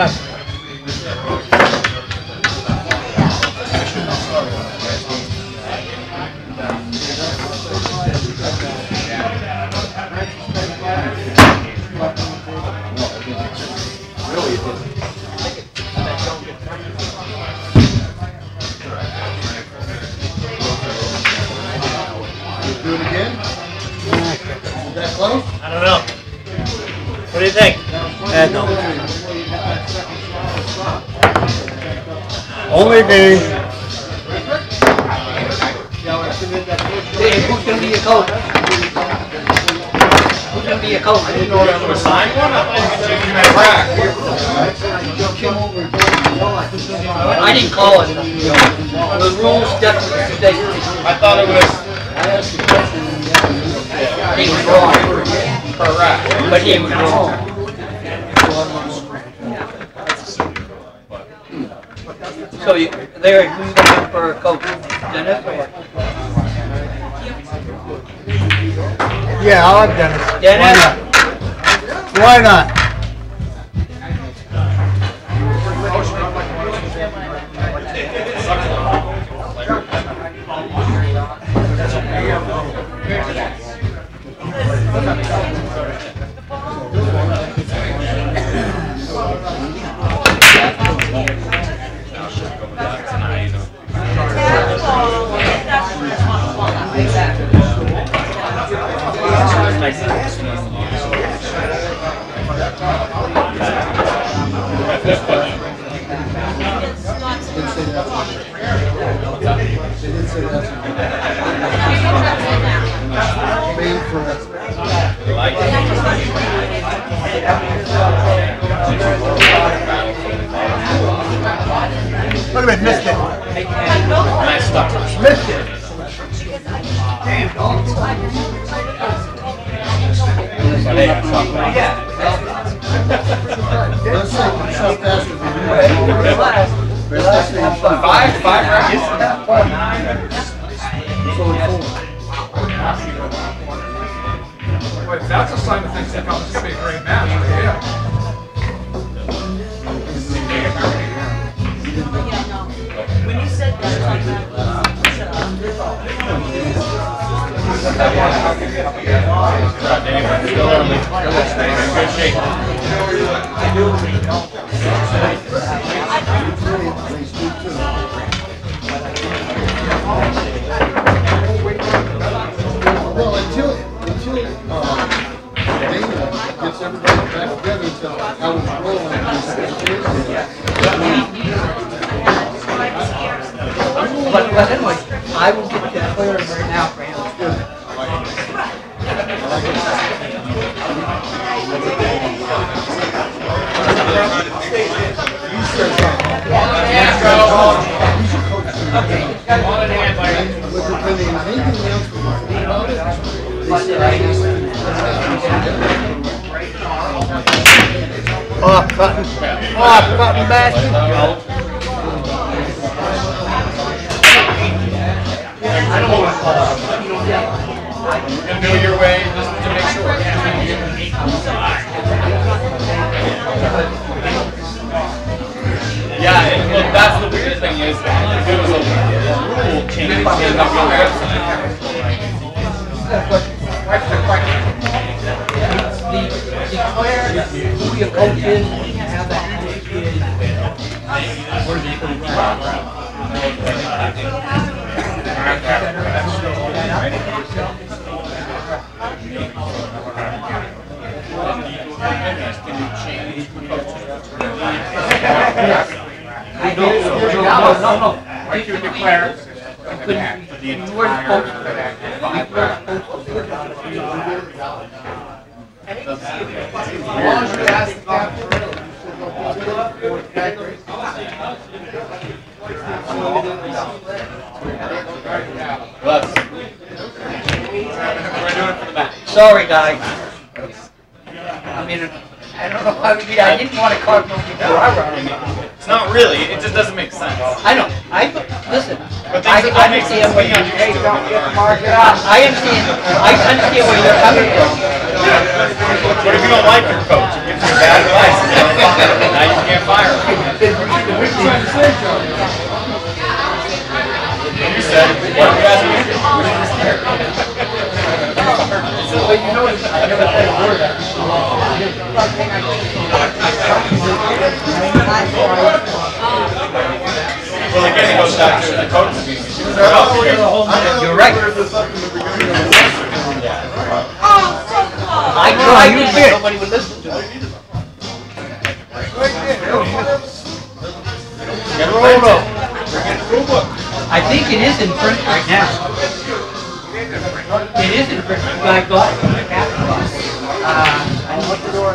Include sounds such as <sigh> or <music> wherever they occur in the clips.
Do it again? Is that close? Only me. Hey, who's gonna be your coach? Who's gonna be your coach? I didn't know that was Sign one? I I didn't call it. The rules definitely state. I thought it was He was wrong, correct. but he was wrong. So you, there, who's gonna for a coach? Dennis or? Yeah, I'll have Dennis. Dennis? Why not? Made for Look at me, missed it. Nice stuff. Missed it. Let's say myself faster you. Five, five records. That's a sign of things to come. It's gonna be a great match, yeah. When you said that, Still early. Good shape. But, but anyway, I will get the clearance right now for him. On anything your way, just to make sure. Yeah, well, that's the weird thing is, a rule. Who your coach and have that. No, no, no. Like you declare. You weren't supposed to. You supposed to. Let's. We're doing it for the match. Sorry, guys. I mean, I don't know, I mean, I didn't want to carve no before I not really, it just doesn't make sense. I know, I, listen, But I things I that make sense understand to where me, you're, I'm used to. I understand, I understand where you're coming from. What if you don't like your coach? It gives you bad advice. Now you can't fire him. You said, what if you asked me? But you notice, I never said a word. You're right. I tried but nobody would listen to me. I think it is in print right now. It is in print. I got it. Uh, I the door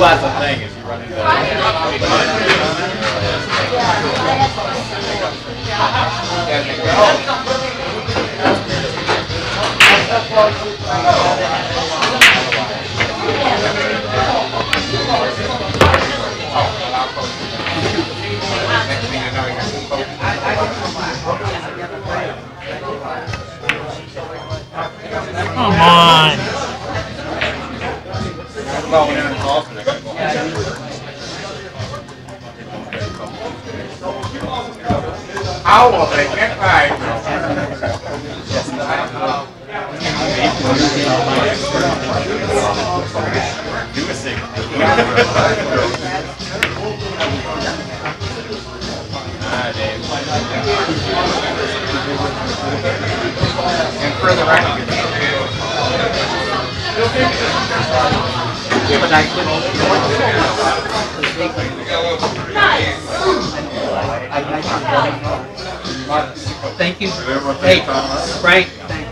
that's thing, is you run into. Come on. Will they get by? Do a Dave. And further right. Yeah, but I couldn't. Thank you. Hey, Frank, thanks.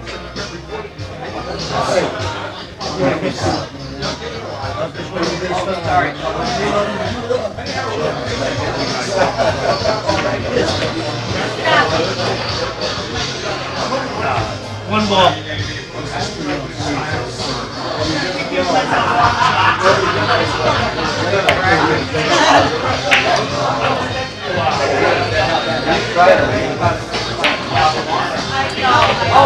One ball.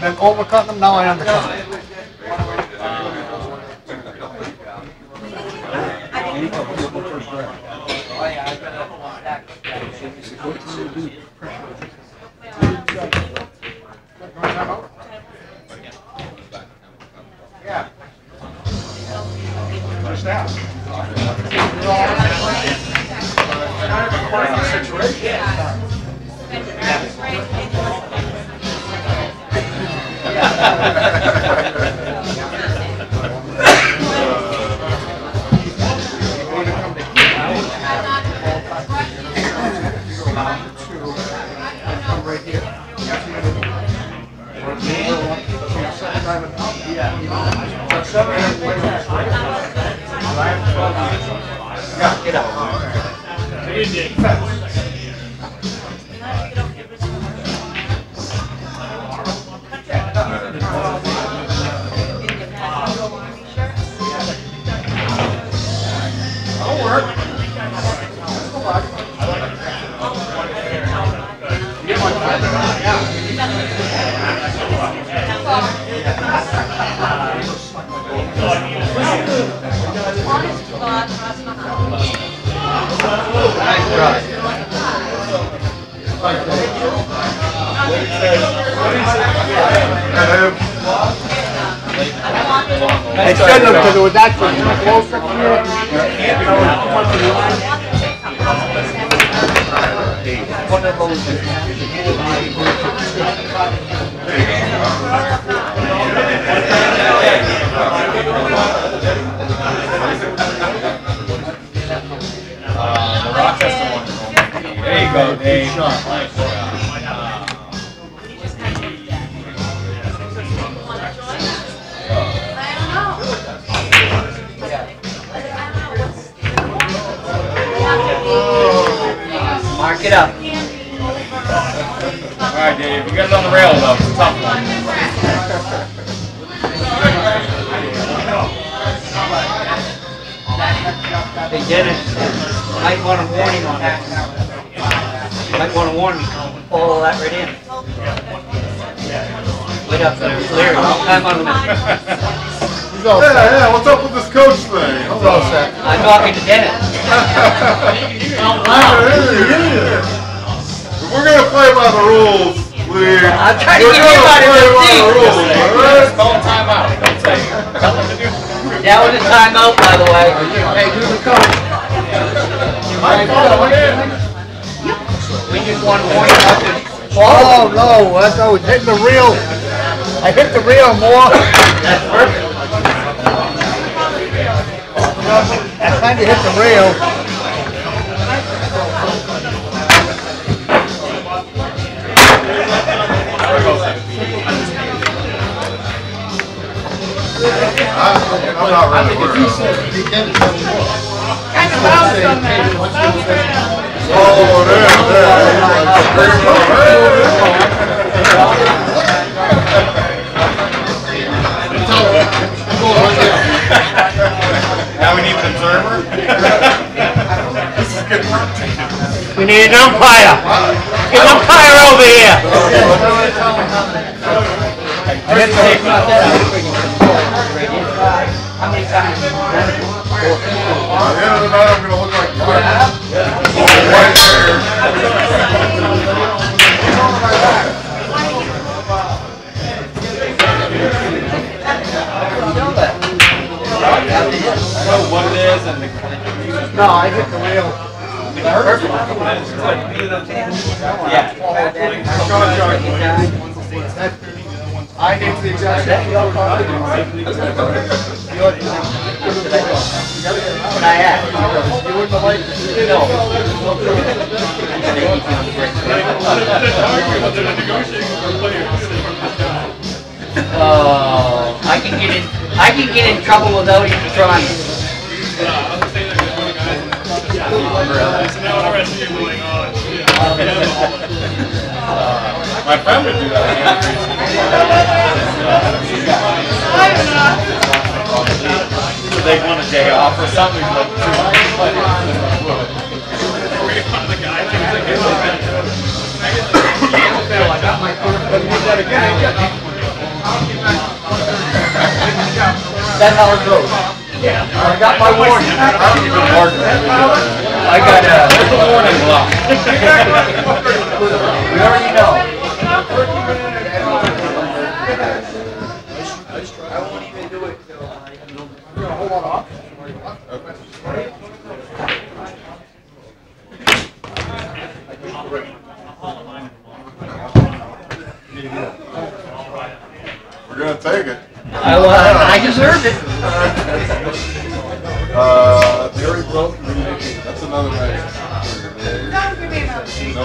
Been overcutting them, now I undercut them. Yeah. I shouldn't have, because it was actually closer here. One of those. Uh, the Rochester one. There you go, Dave. Mark it up. All right, Dave. You got it on the rail though. It's a tough one. Hey Dennis, might want to warn him on that. Might want to warn him, follow that right in. Wait up there, Larry, long time on the He's all Yeah, set. yeah, what's up with this coach thing? He's all set. I'm talking to Dennis. If we're gonna play by the rules, Lee. I'm trying to we're get you gonna out of play by the rules, alright? Call timeout. Don't say. Tell them to do. That was a timeout, by the way. Hey, who's the coach? We just want to warn you not to Oh, no, that's, I was hitting the reel. I hit the reel more. That's perfect. I kinda hit the reel. I'm not really worried about it. He did it seven more. Oh, there, there. Now we need an observer. We need an umpire. Get an umpire over here. I hit the, How many times? By the end of the night, I'm gonna look like Quick. Right there. I know what it is and the. I hit the I hit the adjustment. Can I ask? You wouldn't have liked. Oh, I can get in, I can get in trouble without even trying. My friend would do that. They want a day off or something. Like, That's how it goes. Yeah. I got my warning. I got, uh, There's the warning block. <laughs> we already know. We're gonna take it. I, uh, I deserved it. Uh, Terry broke. That's another night. No,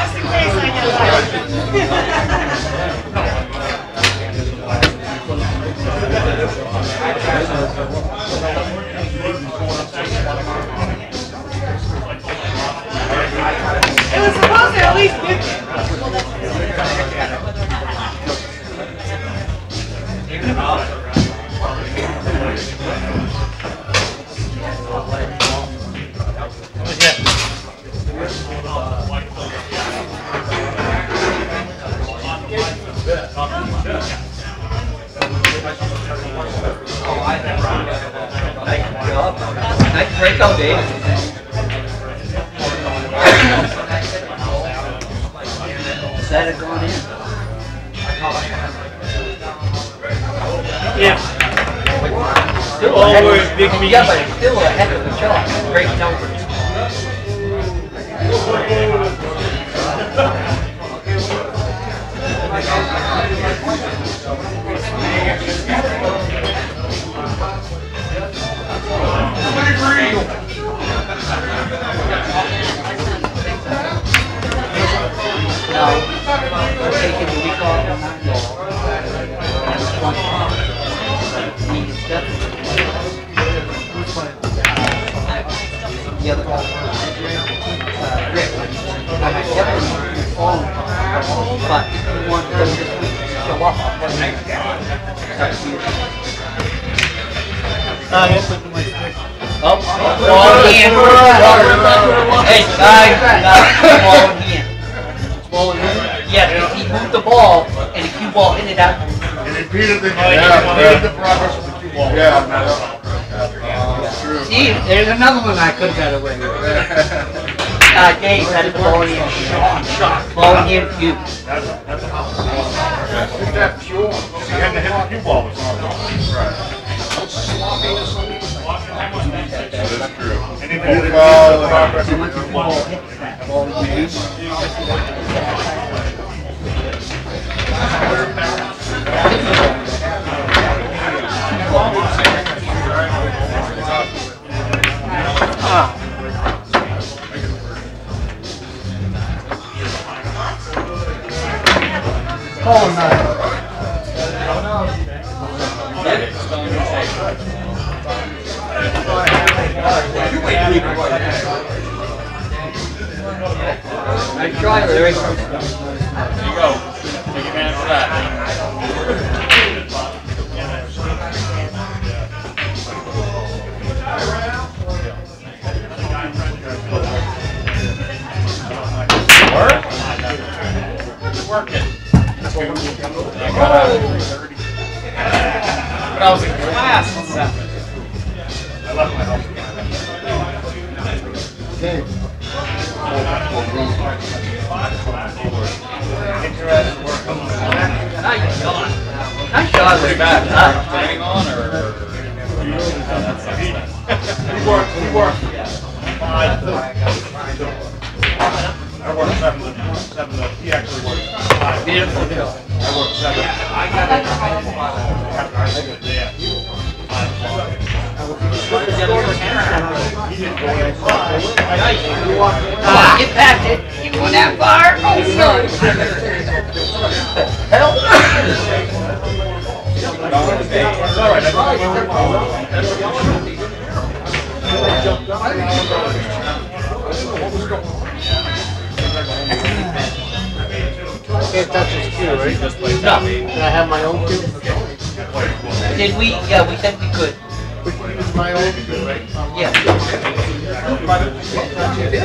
It was supposed to at least 50. Ah, yes, look at my stick. Oh, ball in hand. Hey, guys, in hand. Ball in hand. Yeah, because he moved the ball and the cue ball hit it out. And impeded the, yeah. impeded the progress of the cue ball. Yeah. Uh, true. See, there's another one I could have got away with. Uh, Dave had the ball in hand. Ball in hand cue. That's, that's a Is that pure? He had to hit the cue ball. Right. True. And impeded the progress of the cue ball. Ball in hand. Call him now. Nice try, Larry. There you go. Take advantage of that. Work? Working. But I was Nice shot. Nice shot, Pretty bad. Huh? On or? He worked five to, I worked seven seven he actually worked five. I worked seven. Yeah. He didn't go in. Get it. You that far? Oh, son. Can't touch his cue, right? No. Can I have my own cue? Did we, yeah, we said we could. My own? Yeah.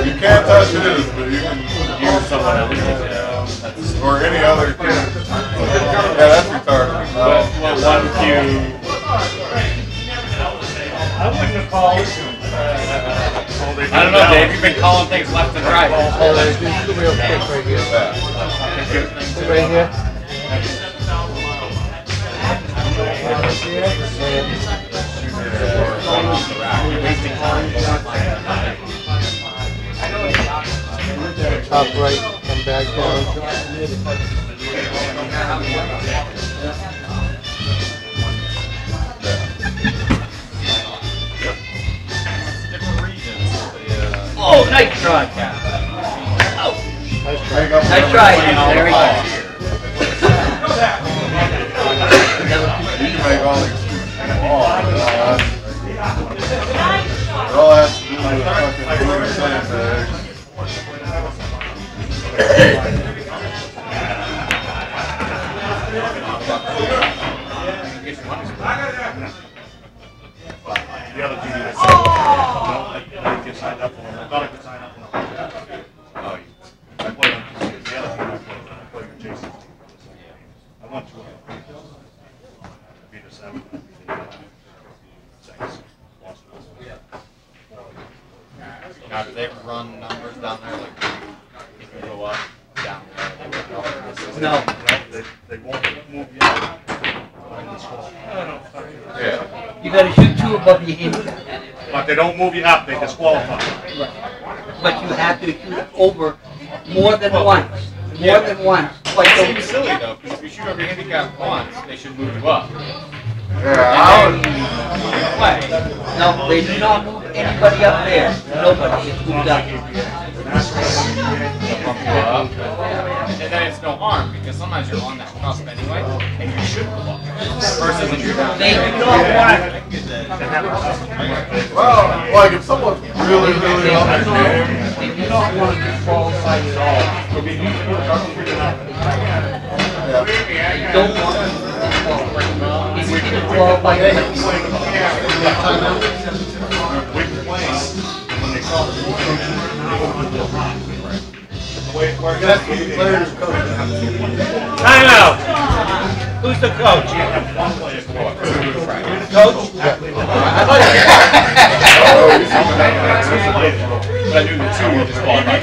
You can't touch his, but you can use someone else's. Or any other kid. I wouldn't have called. Uh, I don't know, Dave. You've been calling things left and right. There's this real quick right here. Right here. Top right, come back down. Nice try. Nice try. Nice try, Larry. You can make all the excuses you want. It all has to do run numbers down there, like, if you go up, down there, they run all this is- No. They, they won't move you out. Yeah. You gotta shoot two above your handicap. But they don't move you up, they disqualify. But you have to shoot over more than once. More than once. Like It seems silly though, because if you shoot over your handicap once, they should move you up. Yeah, I would, no, they do not move anybody up there. Nobody is moved up. They'll bump. And then it's no harm, because sometimes you're on that cusp anyway, and you should go up. Versus if you're down They there. do not want well, like if someone's really, really up their game, They do not want to disqualify you at all. They yeah. don't want to disqualify. If you disqualify, you have to We were playing, it, the. That's the coach. Who's the coach? You the coach? I knew the two were disqualified.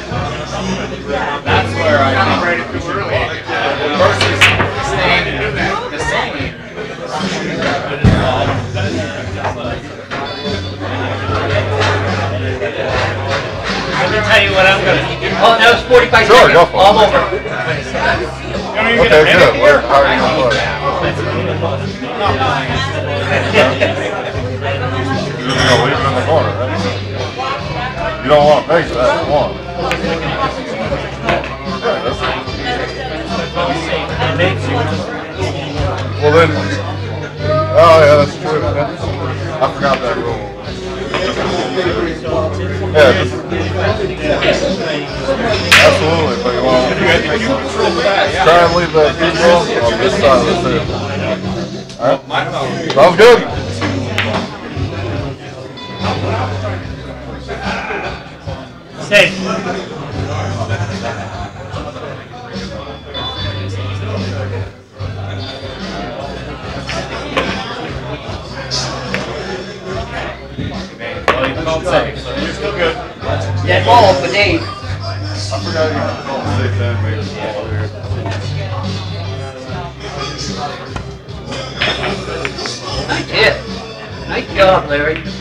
that's where I think versus staying the same. Let me tell you what I'm gonna do. Oh, that was 45 Sure, seconds. go for it. All over. You don't even get a Okay, good. here. What- How are you gonna play? You're gonna leave it in the corner, right? You don't wanna face that, you want. Well then, oh yeah, that's true. I forgot that rule. Yeah, absolutely, but you want, try and leave that people on this side of the table. Alright? Sounds good? Safe. That oh, ball for Dave. I forgot you could call safe and make it ball here. Nice hit. Nice job, Larry. Is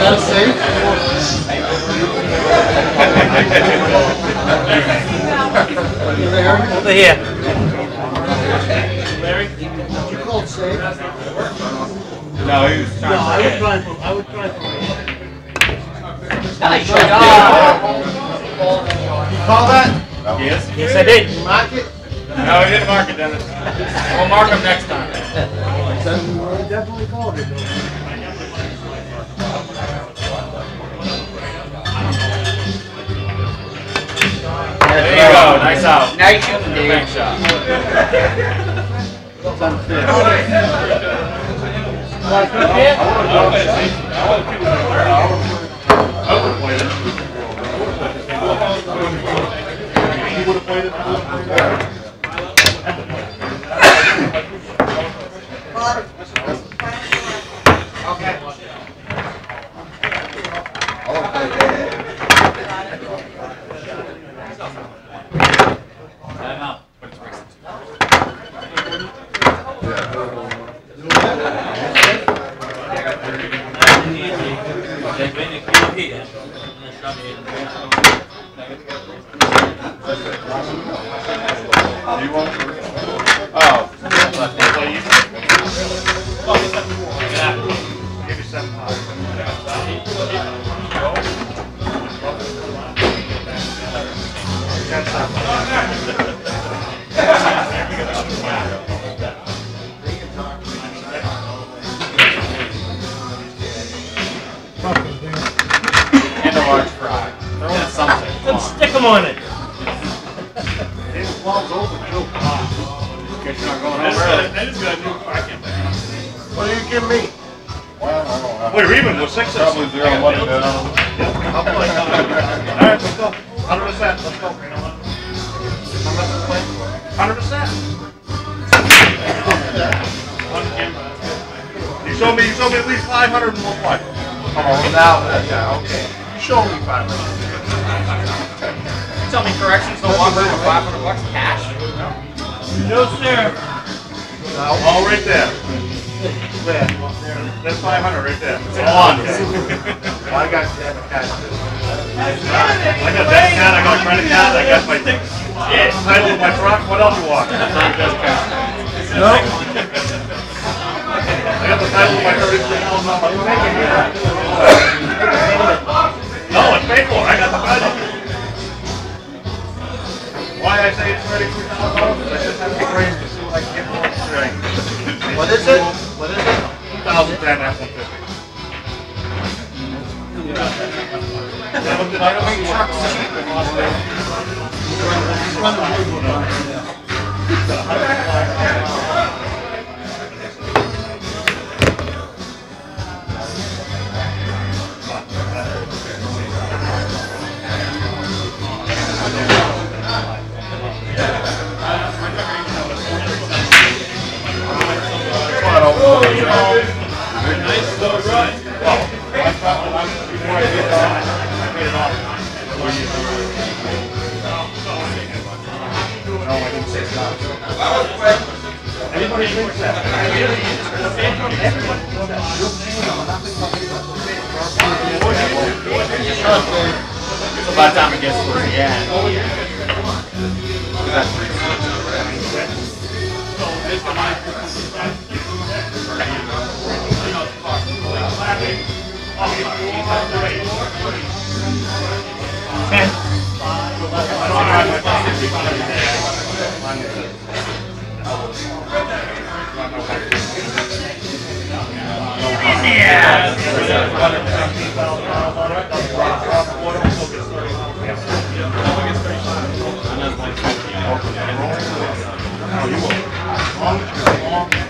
that safe? <laughs> Over here. Larry, You called safe? No, he was trying to. trying for, I was trying for Nice job. You call that? Yes. Yes, I did. You mark it? No, he didn't mark it, Dennis. We'll mark him next time. Definitely called it. There you go. Nice out. Nice shooting, Dave. Bank shot. It's unfair. I would have played it. them on it. This one's over two. Guess you're not going home early. That is good. What are you giving me? Well, I don't. Wait, Reuben, we're six or Probably zero money down. All right, let's go. 100%. Let's go. How much to play? 100%. You showed me, you showed me at least 500 and we'll play. Oh, now, yeah, okay. You showed me 500. Resurrection's no longer than 500 bucks cash? No, sir. Uh, all right there. Yeah. That's 500 right there. It's on. I got that cash. I got that cat, I got credit card, I got my yeah, title of my truck, what else you want? No. I got the title of my credit card. Why I say it's thirty-three thousand dollars, I just have to raise to see what I can get for it straight. What is it? What is it? Two thousand ten, F one fifty. I don't think trucks cheap in Las Vegas. By the time it gets towards the end. That's pretty Did you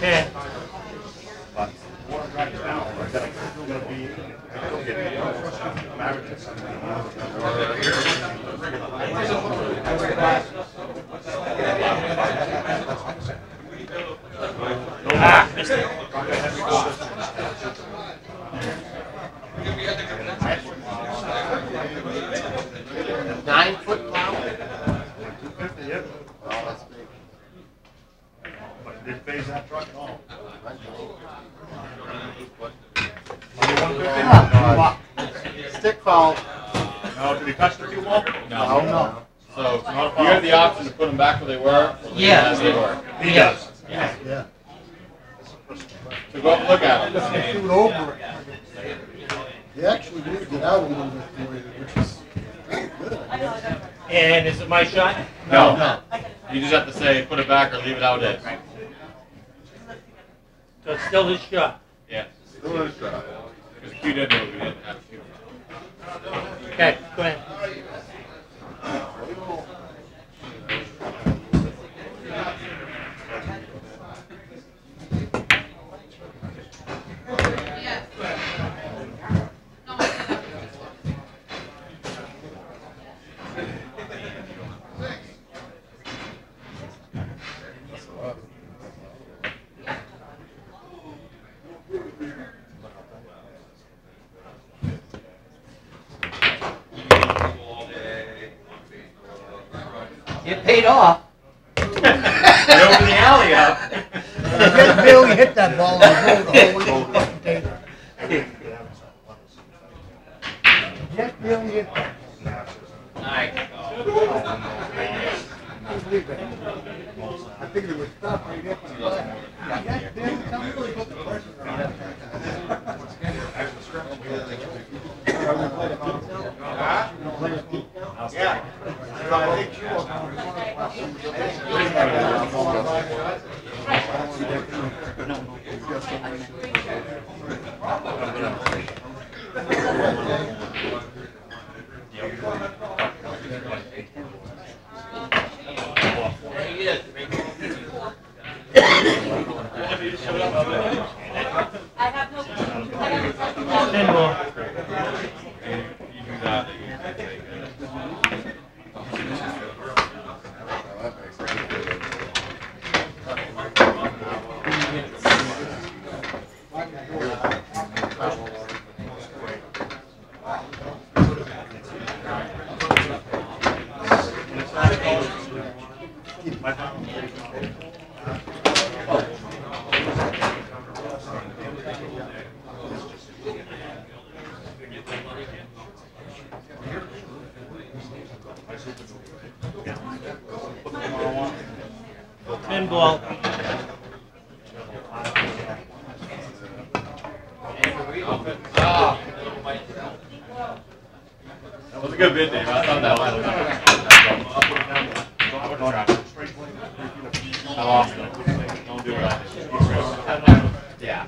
I gotta, gonna be, I gotta get married to somebody. Ah, missed it. Nine foot plow? Two fifty, yeah. But did phase that truck at all? Only one fifty? Ah, Stick plow. No, did he touch the cue ball? Oh, no. So you have the option to put them back where they were. or leave them Yeah. As they were. He does. Yeah. So go up and look at Just them. shoot over it. He actually moved it out a little bit for you, which is good. And my shot? No. No. You just have to say, put it back or leave it out it is. So it's still his shot. Yeah. Still a shot. Because cue did move, we It paid off. Get over the alley up. Get Billy hit that ball and roll the whole way fucking table. Get Billy hit that. I think it was stop right after the flag. Get Billy, come really put the pressure Okay. Ten ball. That was a good bid, Dave. I thought that was. I lost it. Don't do it. Yeah.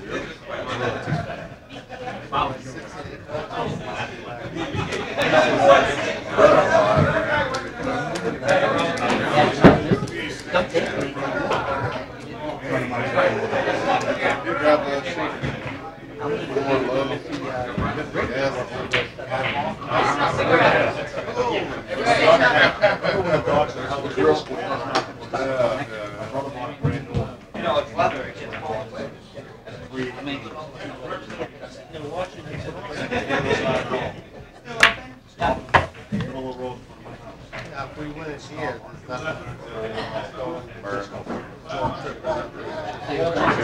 Don't take it. You grab that sheet. More low. Yeah, yeah. You know, it's leather, it gets cold. Now, if we win it here, there's nothing.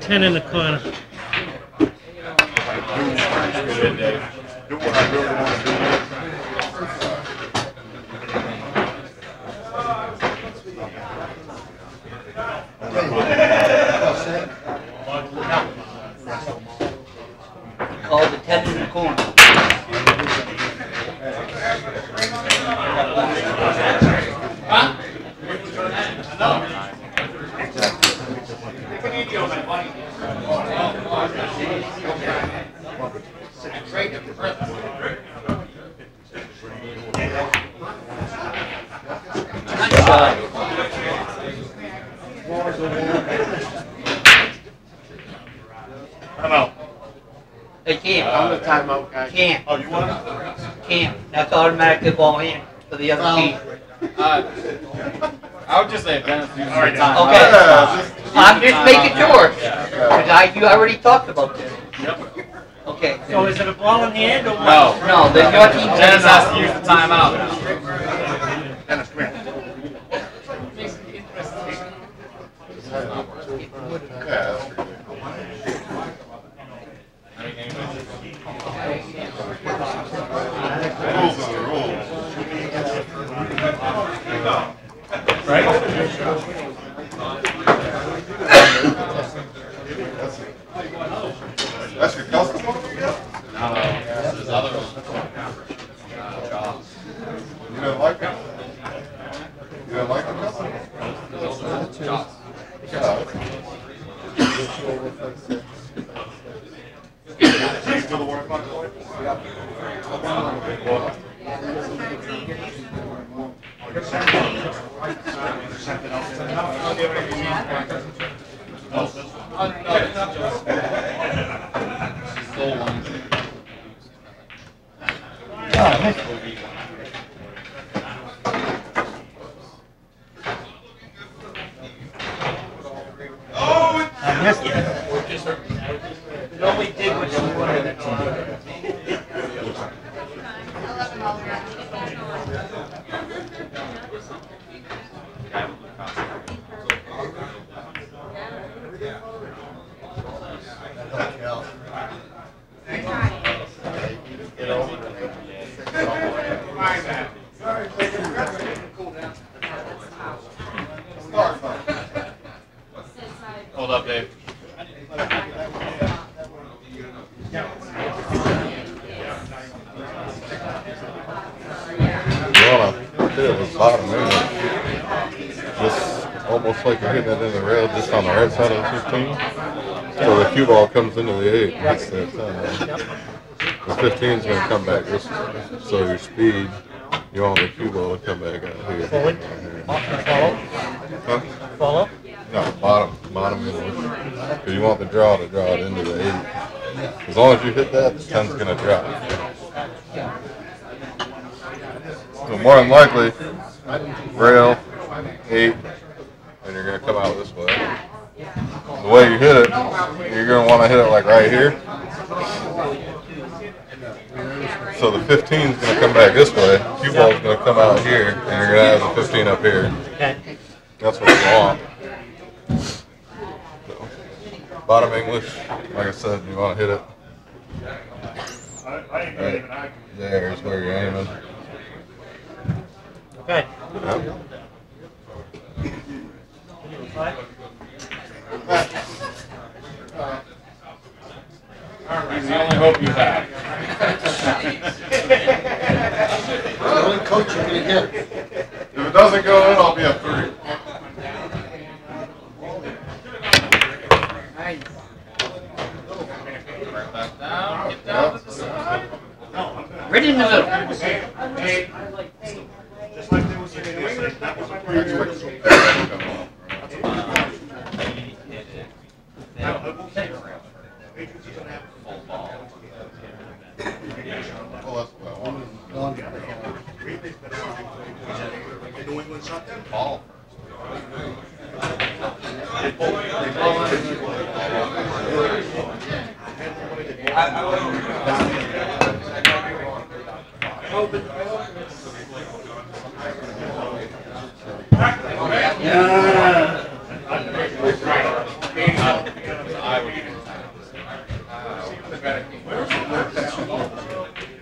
Ten in the corner. do what I really want to do. Called the ten in the corner. Nice shot. I'm out. Hey, Cam, I'm the timeout guy. Cam, Oh, you want it? Cam, that's automatically ball in for the other team. Uh, I would just say Dennis uses All right, time. Okay. Yeah, I'm just making sure, because I, you already talked about this. Yep. Okay. So is it a ball in the hand or what? No. No, then your team. Dennis has to use the timeout now. Dennis, come here. Yeah, that's ridiculous. Rules are the rules. That's your custom? You don't like it? You don't like the custom? Yeah. You still the water clock boy? Something else. No, this one. I missed it. It only did what you wanted it to. Hold up, Dave. You wanna hit it with bottom end. Just almost like you're hitting it in the rail just on the right side of the fifteen. So the cue ball comes into the eight, hits the ten. The fifteen's gonna come back this way. So your speed, you want the cue ball to come back out here. Forward. Follow, Huh? follow. No, bottom, bottom end. Cause you want the draw to draw it into the eight. As long as you hit that, the ten's gonna drop. So more than likely, rail, eight, and you're gonna come out this way. The way you hit it, you're gonna wanna hit it like right here. So the 15's gonna come back this way, cue ball's gonna come out here, and you're gonna have the 15 up here. Okay. That's what you want. So, bottom English, like I you hit it I, I ain't gonna even argue. there is where you're aiming. Okay. Yep. He's the only hope you have. The only coach you're gonna get. If it doesn't go in, I'll be a three. Right back down, get down to the side. Right in the middle. Just like they was saying yesterday, that was a great Patriots is gonna have Oh, that's what I want. Green Bay's been out. In New England something? Ball. They both, they both.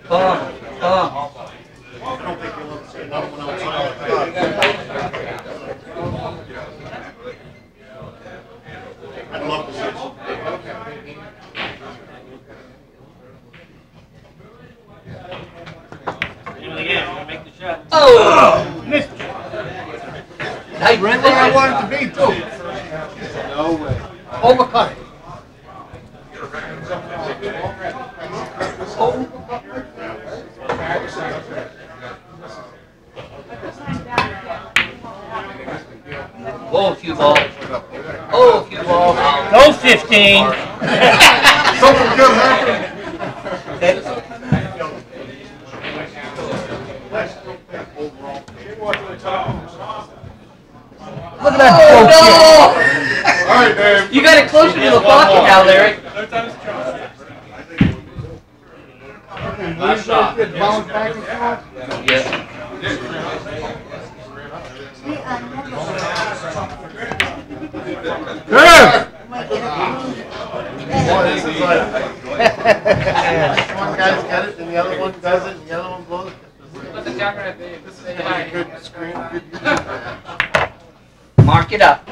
Come, come. I don't think you'll ever see another one outside. I'd love to see it. Oh! Nice Right where I finish. wanted to be too. No way. Overcut it. Oh, cue ball. Oh, cue ball. Go fifteen. Something good happened. Look at that oh, bullshit. All right, Dave. You got it closer to the pocket now, Larry. Last shot. Bounce back and forth. Yeah. Yeah. One guy's got it, and the other one does it, and the other one blows it. What's the camera at this is the- Good screen, good YouTube. Mark it up.